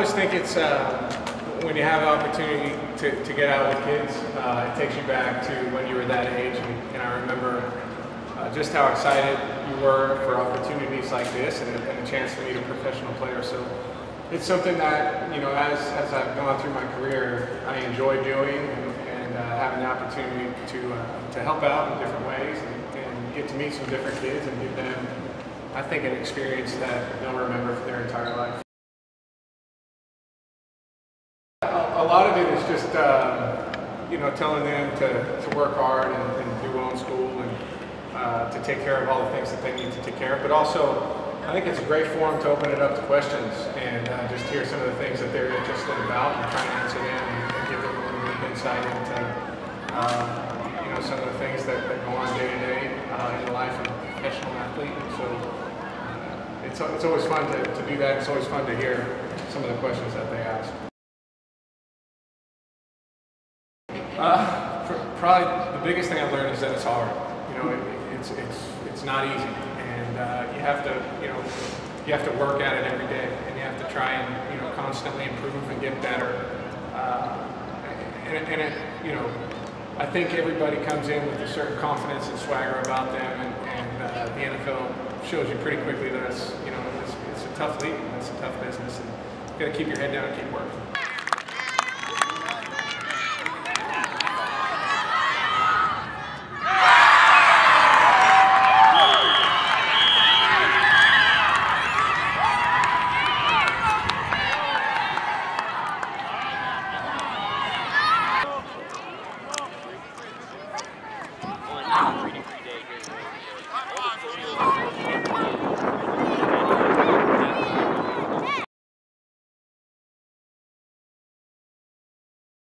always think it's uh, when you have an opportunity to, to get out with kids, uh, it takes you back to when you were that age. And, and I remember uh, just how excited you were for opportunities like this and a, and a chance to meet a professional player. So it's something that, you know, as, as I've gone through my career, I enjoy doing and, and uh, having the opportunity to, uh, to help out in different ways and, and get to meet some different kids and give them, I think, an experience that they'll remember for their entire life. Lot of it is just, um, you know, telling them to, to work hard and, and do well in school and uh, to take care of all the things that they need to take care of. But also, I think it's a great forum to open it up to questions and uh, just hear some of the things that they're interested about and try to answer them and, give them a little bit of insight into, uh, you know, some of the things that, that go on day to day uh, in the life of a professional athlete. And so uh, it's, it's always fun to, to do that. It's always fun to hear some of the questions that they ask. Uh, pr- probably the biggest thing I've learned is that it's hard. You know, it, it's it's it's not easy, and uh, you have to you know you have to work at it every day, and you have to try and you know constantly improve and get better. Uh, and, and it, you know, I think everybody comes in with a certain confidence and swagger about them, and, and uh, the NFL shows you pretty quickly that it's you know it's, it's a tough league, and it's a tough business, and you got to keep your head down and keep working.